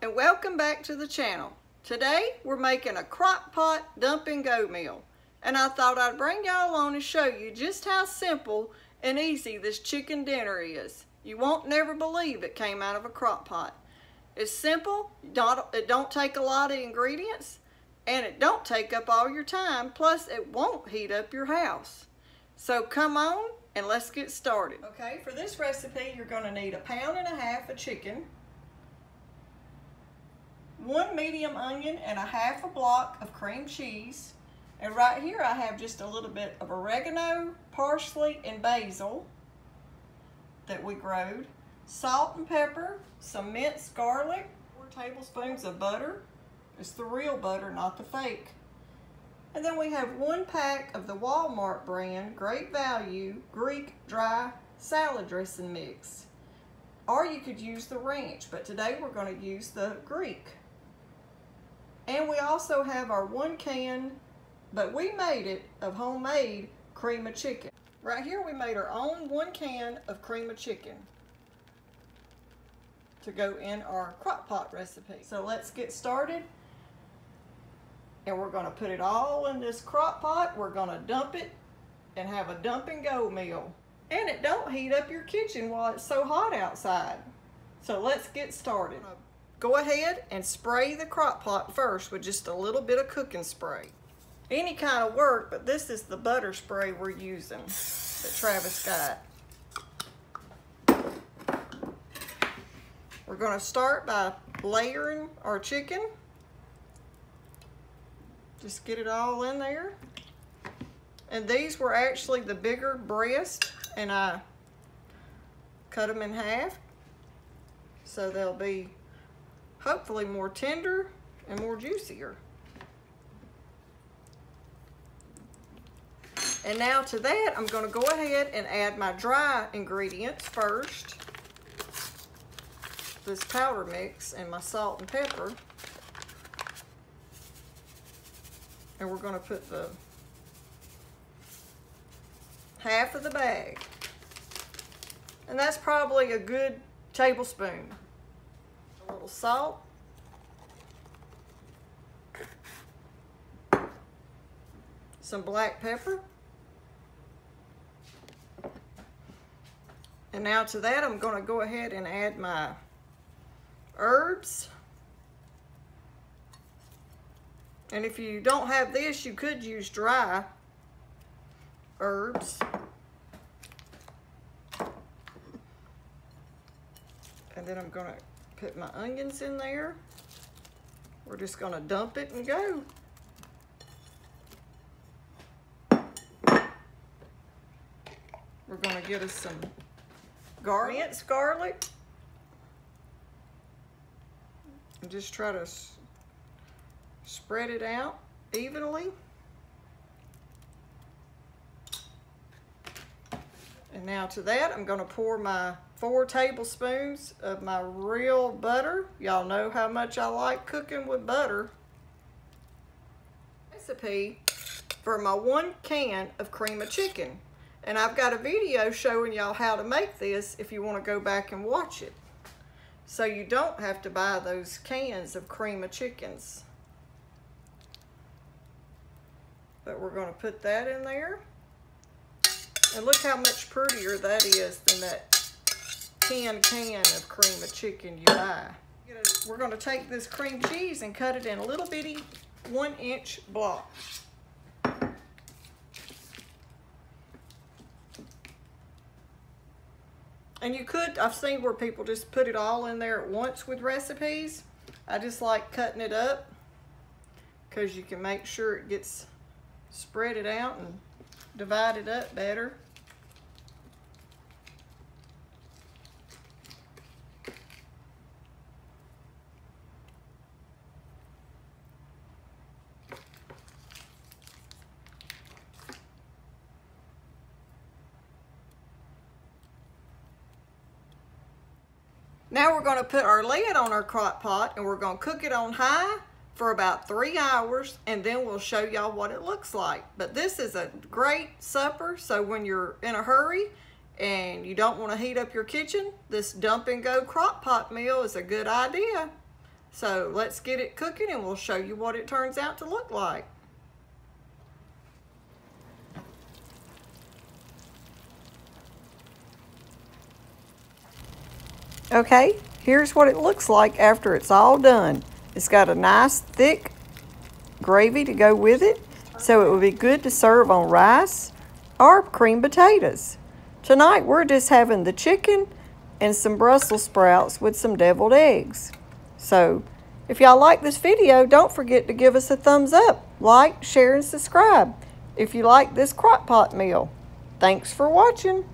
and welcome back to the channel. Today we're making a crock pot dump and go meal and I thought I'd bring y'all along and show you just how simple and easy this chicken dinner is. You won't never believe it came out of a crock pot. It's simple, it don't take a lot of ingredients and it don't take up all your time plus it won't heat up your house. So come on and let's get started. Okay, for this recipe you're going to need a pound and a half of chicken, one medium onion and a half a block of cream cheese. And right here I have just a little bit of oregano, parsley, and basil that we growed. Salt and pepper, some minced garlic, four tablespoons of butter. It's the real butter, not the fake. And then we have one pack of the Walmart brand, Great Value, Greek Dry Salad Dressing Mix. Or you could use the ranch, but today we're going to use the Greek. And we also have our one can, but we made it, of homemade cream of chicken. Right here we made our own one can of cream of chicken to go in our crock pot recipe. So let's get started. And we're gonna put it all in this crock pot. We're gonna dump it and have a dump and go meal. And it don't heat up your kitchen while it's so hot outside. So let's get started go ahead and spray the crock pot first with just a little bit of cooking spray. Any kind of work, but this is the butter spray we're using that Travis got. We're gonna start by layering our chicken. Just get it all in there. And these were actually the bigger breast and I cut them in half so they'll be hopefully more tender and more juicier. And now to that, I'm gonna go ahead and add my dry ingredients first. This powder mix and my salt and pepper. And we're gonna put the half of the bag. And that's probably a good tablespoon a little salt. Some black pepper. And now to that, I'm gonna go ahead and add my herbs. And if you don't have this, you could use dry herbs. And then I'm gonna put my onions in there. We're just gonna dump it and go. We're gonna get us some garlic, minced garlic. And just try to spread it out evenly. And now to that, I'm gonna pour my four tablespoons of my real butter. Y'all know how much I like cooking with butter. Recipe for my one can of cream of chicken. And I've got a video showing y'all how to make this if you want to go back and watch it. So you don't have to buy those cans of cream of chickens. But we're going to put that in there. And look how much prettier that is than that tin can of cream of chicken you buy. We're going to take this cream cheese and cut it in a little bitty one inch block. And you could, I've seen where people just put it all in there at once with recipes. I just like cutting it up because you can make sure it gets spread it out and divided up better. Now we're gonna put our lid on our crock pot and we're gonna cook it on high for about three hours and then we'll show y'all what it looks like. But this is a great supper, so when you're in a hurry and you don't wanna heat up your kitchen, this dump and go crock pot meal is a good idea. So let's get it cooking and we'll show you what it turns out to look like. Okay, here's what it looks like after it's all done. It's got a nice thick gravy to go with it, so it would be good to serve on rice or cream potatoes. Tonight we're just having the chicken and some Brussels sprouts with some deviled eggs. So, if y'all like this video, don't forget to give us a thumbs up, like, share, and subscribe if you like this crock pot meal. Thanks for watching.